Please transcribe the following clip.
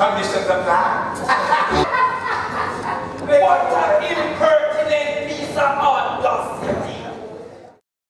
Congratulations on that.